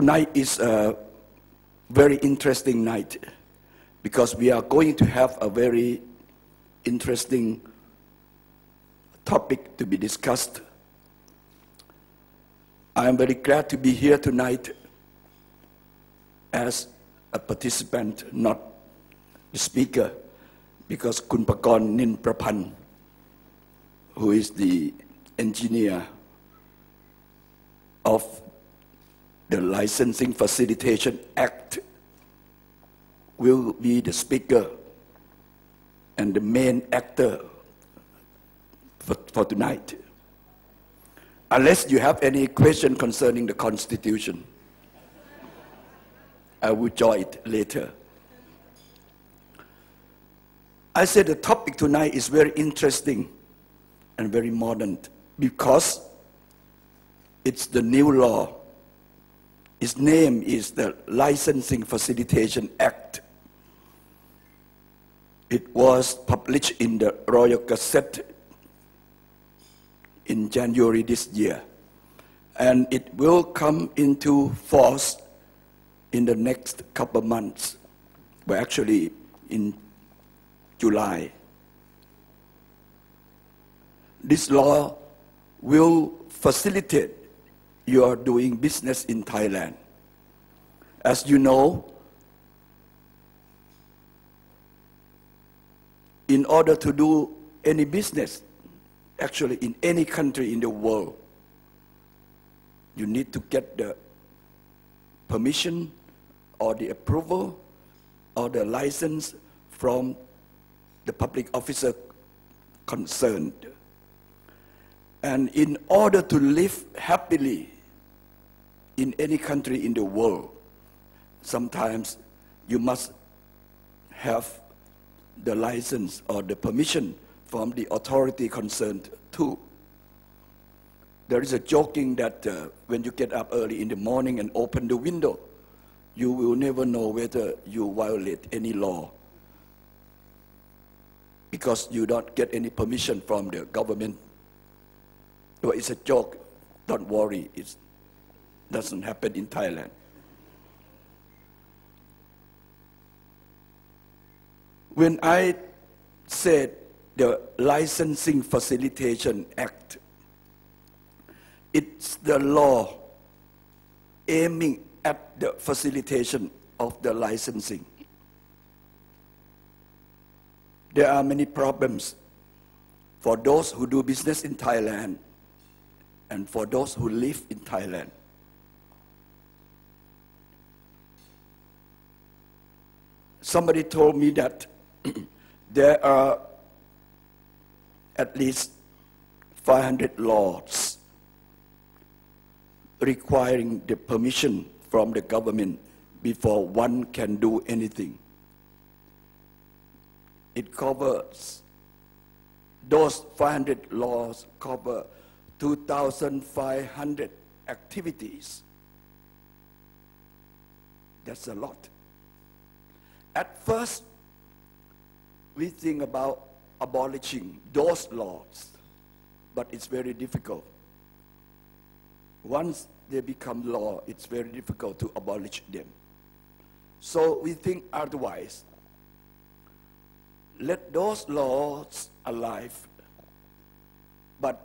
tonight is a very interesting night because we are going to have a very interesting topic to be discussed. I am very glad to be here tonight as a participant, not the speaker, because Khun Pakorn Nilprapunt, who is the engineer of the Licensing Facilitation Act, will be the speaker and the main actor for, for tonight. Unless you have any question concerning the Constitution, I will join it later. I said the topic tonight is very interesting and very modern because it's the new law. Its name is the Licensing Facilitation Act. It was published in the Royal Gazette in January this year. And it will come into force in the next couple months. Well, actually, in July. This law will facilitate your doing business in Thailand. As you know, in order to do any business, actually in any country in the world, you need to get the permission or the approval or the license from the public officer concerned. And in order to live happily in any country in the world, sometimes you must have the license or the permission from the authority concerned too. There is a joking that uh, when you get up early in the morning and open the window, you will never know whether you violate any law because you don't get any permission from the government. Well, it's a joke. Don't worry. It doesn't happen in Thailand. When I said the Licensing Facilitation Act, it's the law aiming at the facilitation of the licensing. There are many problems for those who do business in Thailand and for those who live in Thailand. Somebody told me that there are at least 500 laws requiring the permission from the government before one can do anything. It covers, those 500 laws cover 2,500 activities. That's a lot. At first, we think about abolishing those laws, but it's very difficult. Once they become law, it's very difficult to abolish them. So we think otherwise. Let those laws alive, but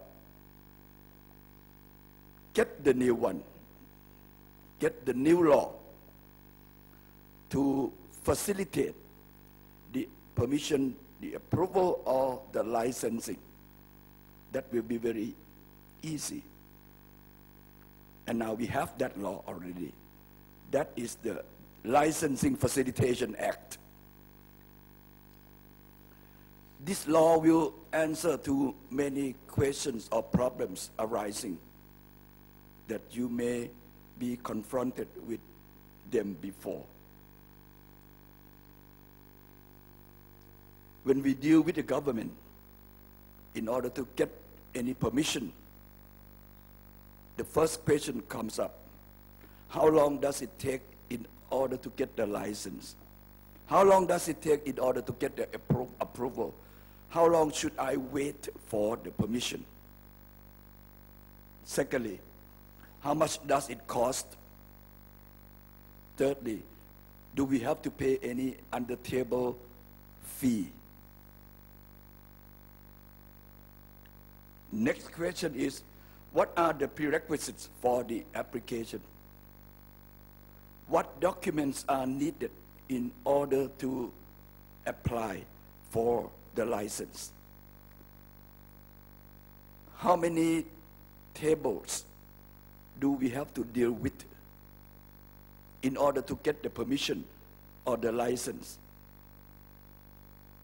get the new one, get the new law to facilitate the permission, the approval or the licensing. That will be very easy. And now we have that law already. That is the Licensing Facilitation Act. This law will answer to many questions or problems arising that you may be confronted with them before. When we deal with the government, in order to get any permission the first question comes up. How long does it take in order to get the license? How long does it take in order to get the appro approval? How long should I wait for the permission? Secondly, how much does it cost? Thirdly, do we have to pay any under table fee? Next question is, what are the prerequisites for the application? What documents are needed in order to apply for the license? How many tables do we have to deal with in order to get the permission or the license?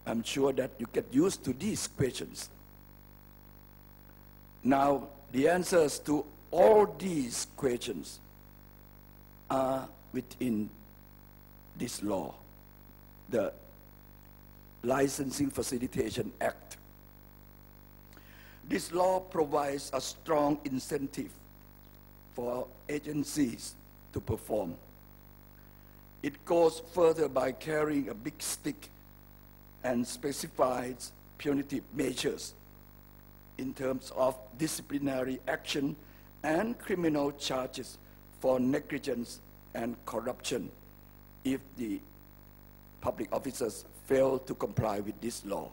I'm sure that you get used to these questions. Now, the answers to all these questions are within this law, the Licensing Facilitation Act. This law provides a strong incentive for agencies to perform. It goes further by carrying a big stick and specifies punitive measures in terms of disciplinary action and criminal charges for negligence and corruption if the public officers fail to comply with this law.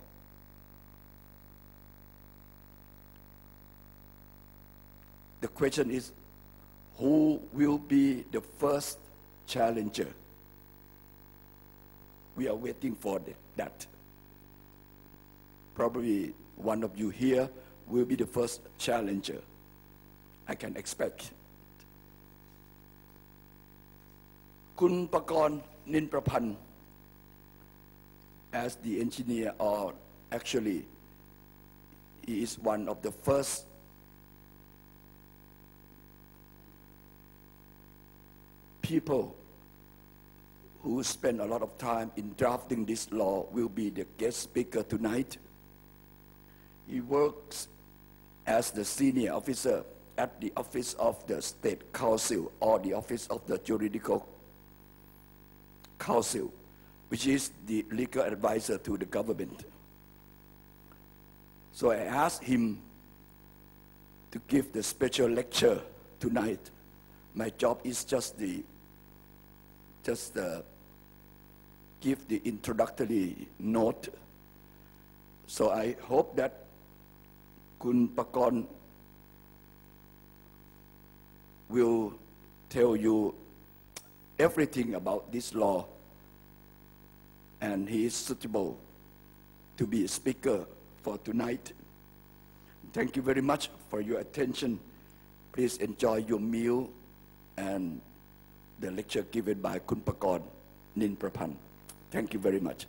The question is, who will be the first challenger? We are waiting for that. Probably one of you here will be the first challenger I can expect. Khun Pakorn Nilprapunt as the engineer or actually he is one of the first people who spend a lot of time in drafting this law will be the guest speaker tonight. He works as the senior officer at the office of the state council or the office of the juridical council, which is the legal advisor to the government. So I asked him to give the special lecture tonight. My job is just the just uh, give the introductory note. So I hope that Khun Pakorn will tell you everything about this law and he is suitable to be a speaker for tonight. Thank you very much for your attention. Please enjoy your meal and the lecture given by Kun Pakon Nin Prapan. Thank you very much.